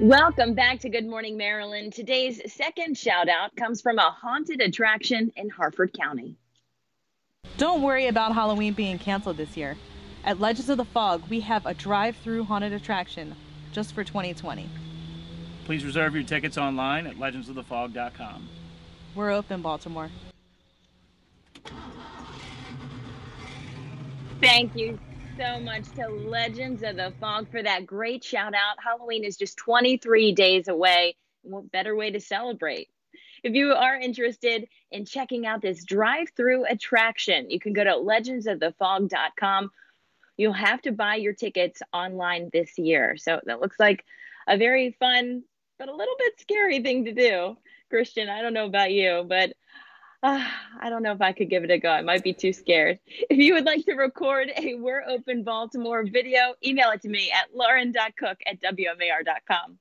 Welcome back to Good Morning Maryland. Today's second shout out comes from a haunted attraction in Harford County. Don't worry about Halloween being canceled this year. At Legends of the Fog, we have a drive through haunted attraction just for 2020. Please reserve your tickets online at legendsofthefog.com. We're open, Baltimore. Thank you so much to Legends of the Fog for that great shout out. Halloween is just 23 days away. What better way to celebrate? If you are interested in checking out this drive through attraction, you can go to legendsofthefog.com. You'll have to buy your tickets online this year. So that looks like a very fun, but a little bit scary thing to do. Christian, I don't know about you, but uh, I don't know if I could give it a go. I might be too scared. If you would like to record a We're Open Baltimore video, email it to me at lauren.cook at WMAR.com.